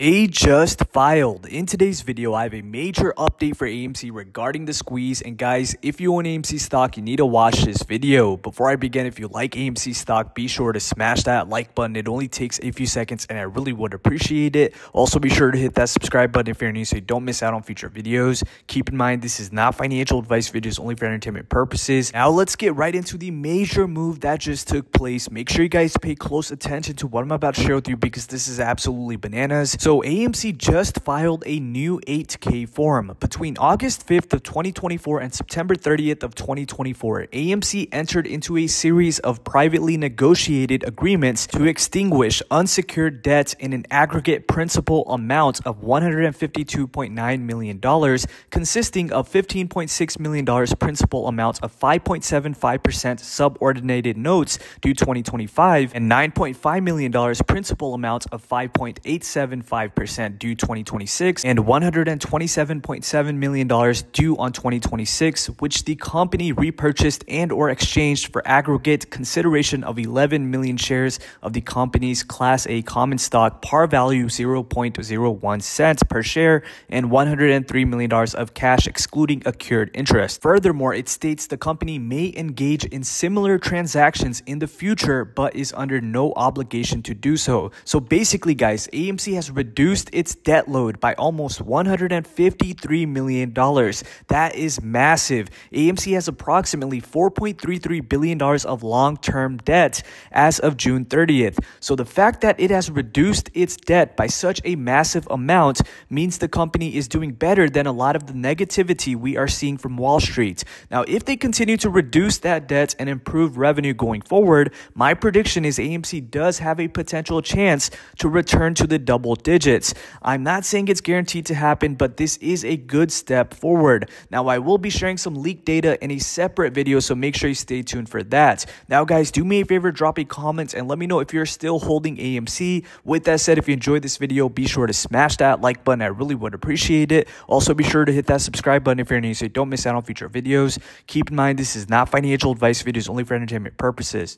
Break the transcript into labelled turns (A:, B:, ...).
A: A just filed. In today's video, I have a major update for AMC regarding the squeeze. And guys, if you own AMC stock, you need to watch this video. Before I begin, if you like AMC stock, be sure to smash that like button. It only takes a few seconds and I really would appreciate it. Also, be sure to hit that subscribe button if you're new so you don't miss out on future videos. Keep in mind, this is not financial advice videos, only for entertainment purposes. Now, let's get right into the major move that just took place. Make sure you guys pay close attention to what I'm about to share with you because this is absolutely bananas. So so AMC just filed a new 8K form. Between August 5th of 2024 and September 30th of 2024, AMC entered into a series of privately negotiated agreements to extinguish unsecured debts in an aggregate principal amount of $152.9 million, consisting of $15.6 million principal amount of 5.75% subordinated notes due 2025 and $9.5 million principal amount of 5.875 5% due 2026 and $127.7 million due on 2026, which the company repurchased and or exchanged for aggregate consideration of 11 million shares of the company's Class A common stock par value 0.01 cents per share and $103 million of cash excluding accrued interest. Furthermore, it states the company may engage in similar transactions in the future but is under no obligation to do so. So basically, guys, AMC has reduced its debt load by almost $153 million. That is massive. AMC has approximately $4.33 billion of long term debt as of June 30th. So the fact that it has reduced its debt by such a massive amount means the company is doing better than a lot of the negativity we are seeing from Wall Street. Now, if they continue to reduce that debt and improve revenue going forward, my prediction is AMC does have a potential chance to return to the double digits digits. I'm not saying it's guaranteed to happen, but this is a good step forward. Now, I will be sharing some leaked data in a separate video, so make sure you stay tuned for that. Now, guys, do me a favor, drop a comment and let me know if you're still holding AMC. With that said, if you enjoyed this video, be sure to smash that like button. I really would appreciate it. Also, be sure to hit that subscribe button if you're new so you don't miss out on future videos. Keep in mind, this is not financial advice videos, only for entertainment purposes.